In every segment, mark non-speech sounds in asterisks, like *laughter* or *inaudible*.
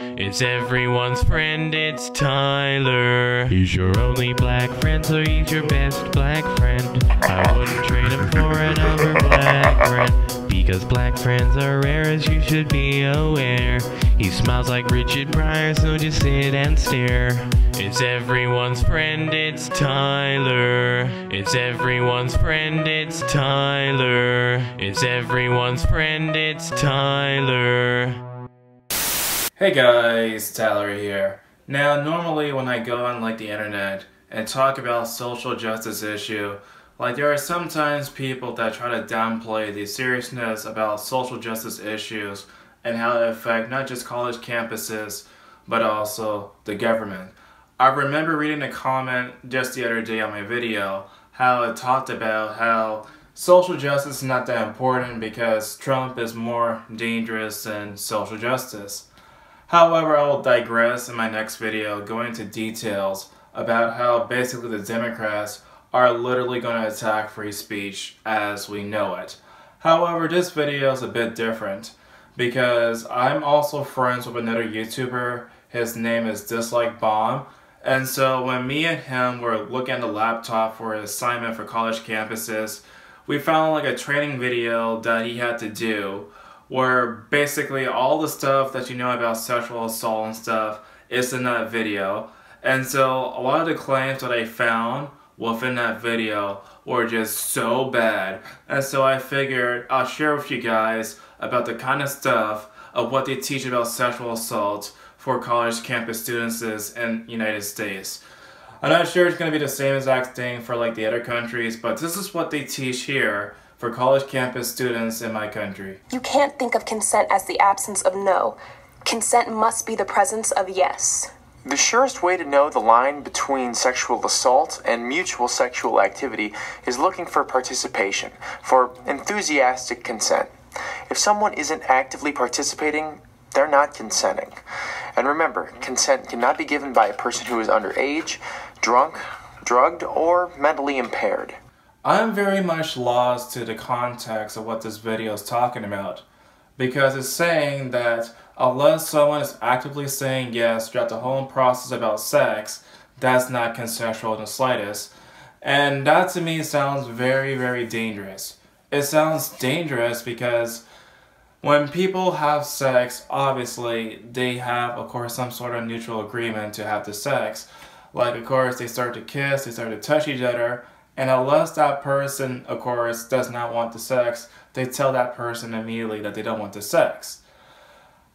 It's everyone's friend, it's Tyler. He's your only black friend, so he's your best black friend. I wouldn't trade him for another black friend. Because black friends are rare, as you should be aware. He smiles like Richard Pryor, so just sit and stare. It's everyone's friend, it's Tyler. It's everyone's friend, it's Tyler. It's everyone's friend, it's Tyler. Hey guys, Tyler here. Now, normally when I go on like the internet and talk about social justice issue, like there are sometimes people that try to downplay the seriousness about social justice issues and how it affect not just college campuses, but also the government. I remember reading a comment just the other day on my video how it talked about how social justice is not that important because Trump is more dangerous than social justice. However, I will digress in my next video going into details about how basically the Democrats are literally going to attack free speech as we know it. However, this video is a bit different because I'm also friends with another YouTuber. His name is Dislike Bomb. And so when me and him were looking at the laptop for an assignment for college campuses, we found like a training video that he had to do where basically all the stuff that you know about sexual assault and stuff is in that video. And so a lot of the claims that I found within that video were just so bad. And so I figured I'll share with you guys about the kind of stuff of what they teach about sexual assault for college campus students in United States. I'm not sure it's going to be the same exact thing for like the other countries, but this is what they teach here for college campus students in my country. You can't think of consent as the absence of no. Consent must be the presence of yes. The surest way to know the line between sexual assault and mutual sexual activity is looking for participation, for enthusiastic consent. If someone isn't actively participating, they're not consenting. And remember, consent cannot be given by a person who is underage, drunk, drugged, or mentally impaired. I'm very much lost to the context of what this video is talking about because it's saying that unless someone is actively saying yes throughout the whole process about sex, that's not consensual in the slightest. And that to me sounds very, very dangerous. It sounds dangerous because when people have sex, obviously they have, of course, some sort of mutual agreement to have the sex. Like, of course, they start to kiss, they start to touch each other, and unless that person, of course, does not want the sex, they tell that person immediately that they don't want the sex.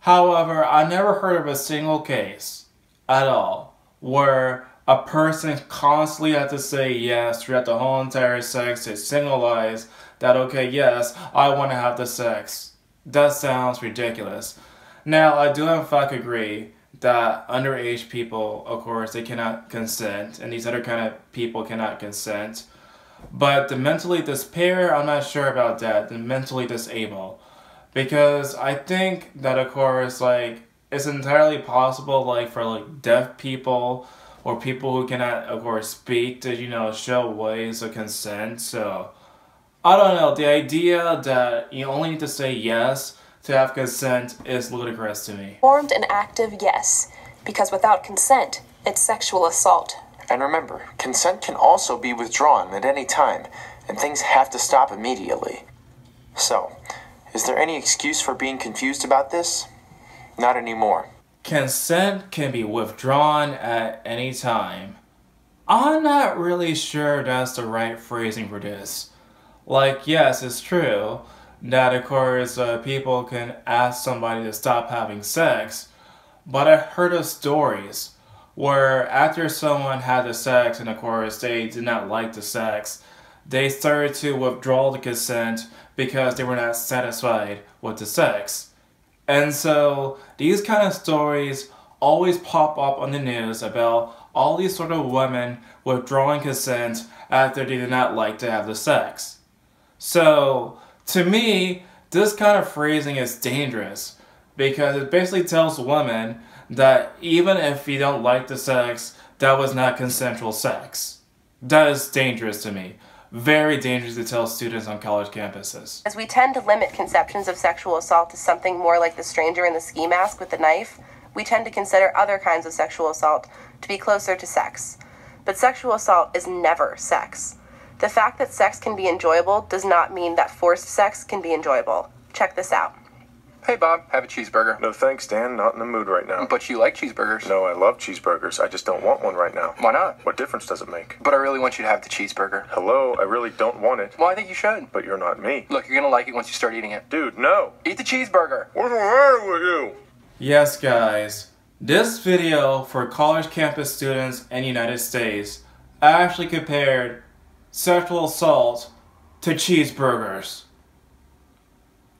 However, I never heard of a single case at all where a person constantly had to say yes throughout the whole entire sex to signalize that, okay, yes, I want to have the sex. That sounds ridiculous. Now, I do in fact agree that underage people, of course, they cannot consent, and these other kind of people cannot consent. But the mentally dispaired, I'm not sure about that. The mentally disabled, because I think that, of course, like it's entirely possible, like for like deaf people or people who cannot, of course, speak to you know show ways of consent. So I don't know, the idea that you only need to say yes to have consent is ludicrous to me. Formed and active yes, because without consent, it's sexual assault. And remember, consent can also be withdrawn at any time, and things have to stop immediately. So, is there any excuse for being confused about this? Not anymore. Consent can be withdrawn at any time. I'm not really sure that's the right phrasing for this. Like, yes, it's true that, of course, uh, people can ask somebody to stop having sex, but I've heard of stories where after someone had the sex and, of course, they did not like the sex, they started to withdraw the consent because they were not satisfied with the sex. And so, these kind of stories always pop up on the news about all these sort of women withdrawing consent after they did not like to have the sex. So, to me, this kind of phrasing is dangerous because it basically tells women that even if you don't like the sex, that was not consensual sex. That is dangerous to me. Very dangerous to tell students on college campuses. As we tend to limit conceptions of sexual assault to something more like the stranger in the ski mask with the knife, we tend to consider other kinds of sexual assault to be closer to sex. But sexual assault is never sex. The fact that sex can be enjoyable does not mean that forced sex can be enjoyable. Check this out. Hey, Bob, have a cheeseburger. No thanks, Dan. Not in the mood right now. But you like cheeseburgers. No, I love cheeseburgers. I just don't want one right now. Why not? What difference does it make? But I really want you to have the cheeseburger. Hello, I really don't want it. Well, I think you should. But you're not me. Look, you're gonna like it once you start eating it. Dude, no. Eat the cheeseburger. What's the matter with you? Yes, guys. This video for college campus students in the United States actually compared sexual assault to cheeseburgers.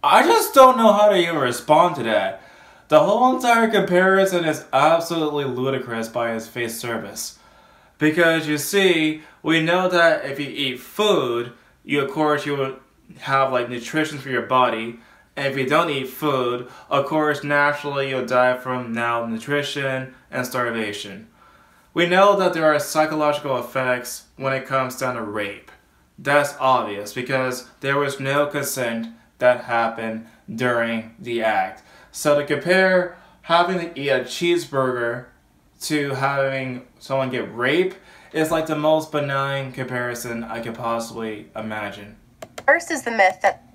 I just don't know how to even respond to that. The whole entire comparison is absolutely ludicrous by its face service. Because you see, we know that if you eat food, you of course you would have like nutrition for your body. And if you don't eat food, of course naturally you'll die from malnutrition and starvation. We know that there are psychological effects when it comes down to rape. That's obvious because there was no consent that happened during the act. So to compare having to eat a cheeseburger to having someone get raped is like the most benign comparison I could possibly imagine. First is the myth that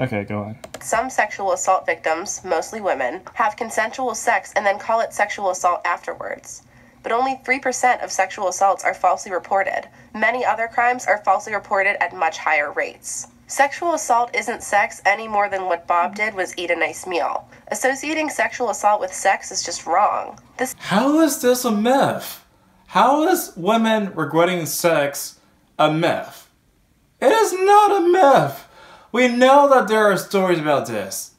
Okay, go on. some sexual assault victims, mostly women, have consensual sex and then call it sexual assault afterwards. But only 3% of sexual assaults are falsely reported. Many other crimes are falsely reported at much higher rates. Sexual assault isn't sex any more than what Bob did was eat a nice meal. Associating sexual assault with sex is just wrong. This How is this a myth? How is women regretting sex a myth? It is not a myth. We know that there are stories about this.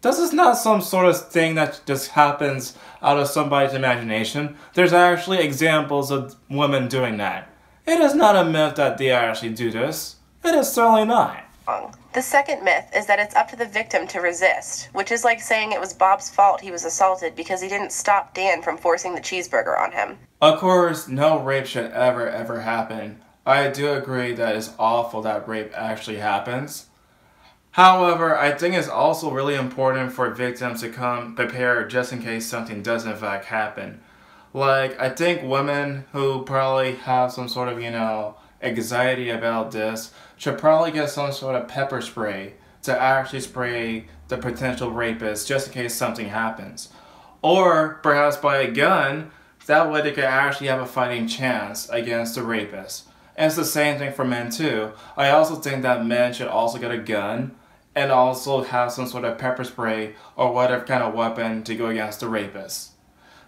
This is not some sort of thing that just happens out of somebody's imagination. There's actually examples of women doing that. It is not a myth that they actually do this. It is certainly not. Wrong. The second myth is that it's up to the victim to resist, which is like saying it was Bob's fault he was assaulted because he didn't stop Dan from forcing the cheeseburger on him. Of course, no rape should ever, ever happen. I do agree that it's awful that rape actually happens. However, I think it's also really important for victims to come prepared just in case something does in fact happen. Like, I think women who probably have some sort of, you know, anxiety about this should probably get some sort of pepper spray to actually spray the potential rapist just in case something happens. Or perhaps buy a gun, that way they could actually have a fighting chance against the rapist. And it's the same thing for men too. I also think that men should also get a gun and also have some sort of pepper spray or whatever kind of weapon to go against the rapist.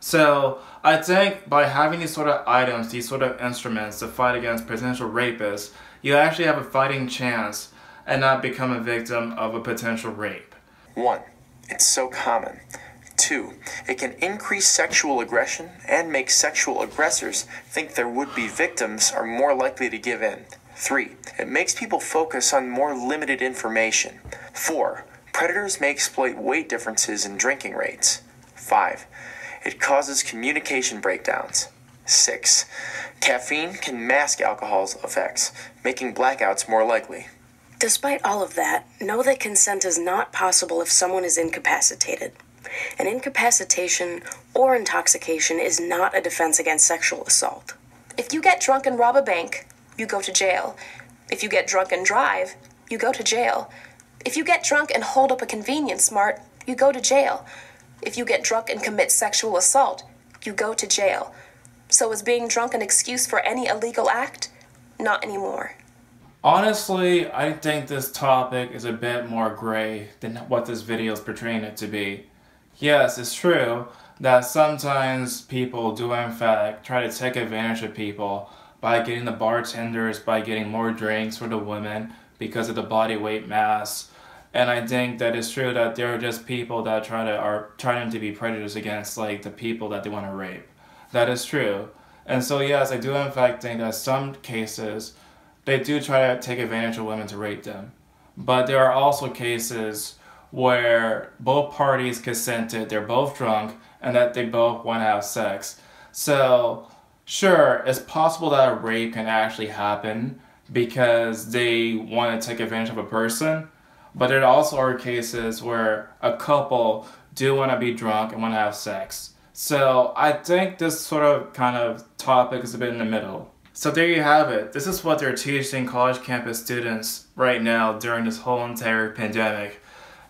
So I think by having these sort of items, these sort of instruments to fight against potential rapists, you actually have a fighting chance and not become a victim of a potential rape. 1. It's so common. 2. It can increase sexual aggression and make sexual aggressors think their would be victims are more likely to give in. 3. It makes people focus on more limited information. 4. Predators may exploit weight differences in drinking rates. 5. It causes communication breakdowns. 6. Caffeine can mask alcohol's effects, making blackouts more likely. Despite all of that, know that consent is not possible if someone is incapacitated. An incapacitation or intoxication is not a defense against sexual assault. If you get drunk and rob a bank, you go to jail. If you get drunk and drive, you go to jail. If you get drunk and hold up a convenience mart, you go to jail. If you get drunk and commit sexual assault, you go to jail. So is being drunk an excuse for any illegal act? Not anymore. Honestly, I think this topic is a bit more gray than what this video is portraying it to be. Yes, it's true that sometimes people do in fact try to take advantage of people by getting the bartenders, by getting more drinks for the women because of the body weight mass. And I think that it's true that there are just people that try to are trying to be prejudiced against like the people that they want to rape. That is true. And so yes, I do in fact think that some cases they do try to take advantage of women to rape them. But there are also cases where both parties consented, they're both drunk, and that they both want to have sex. So, sure, it's possible that a rape can actually happen because they want to take advantage of a person, but there also are cases where a couple do want to be drunk and want to have sex. So I think this sort of kind of topic is a bit in the middle. So there you have it. This is what they're teaching college campus students right now during this whole entire pandemic.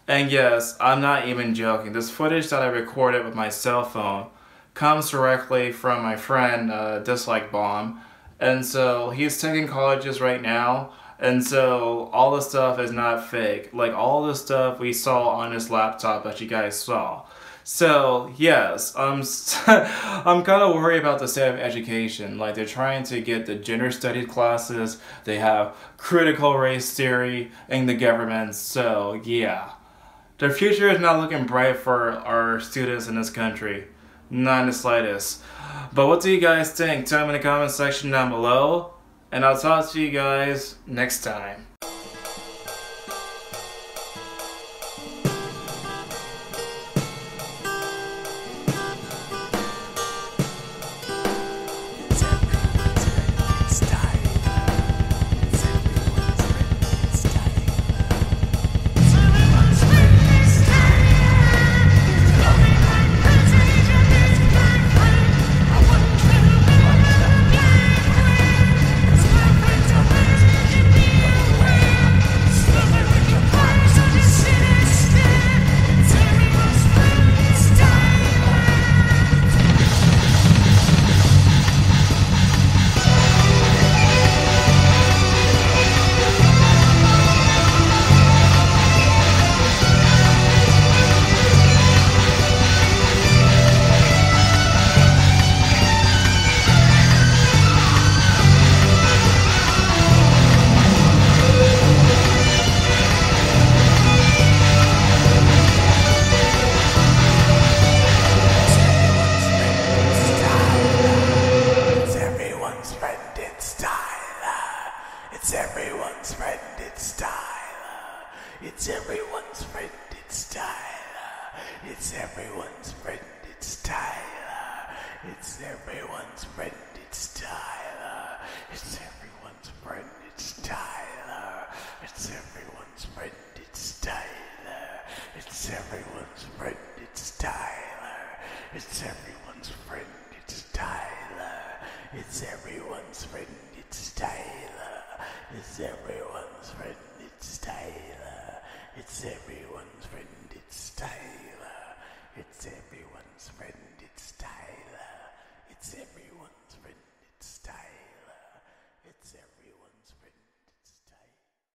And yes, I'm not even joking. This footage that I recorded with my cell phone comes directly from my friend, uh, Dislike Bomb. And so he's taking colleges right now. And so all the stuff is not fake. Like all the stuff we saw on his laptop that you guys saw. So yes, I'm *laughs* I'm kind of worried about the state of education. Like they're trying to get the gender studies classes. They have critical race theory in the government. So yeah, the future is not looking bright for our students in this country, not in the slightest. But what do you guys think? Tell me in the comment section down below, and I'll talk to you guys next time. It's everyone's friend, it's Tyler. It's everyone's friend, it's Tyler. It's everyone's friend, it's Tyler. It's everyone's friend, it's Tyler. It's everyone's friend, it's Tyler. It's everyone's friend, it's Tyler. It's everyone's friend, it's Tyler. It's everyone's friend, it's Tyler. It's everyone's friend, it's Tyler. It's everyone's friend, it's Tyler. It's everyone's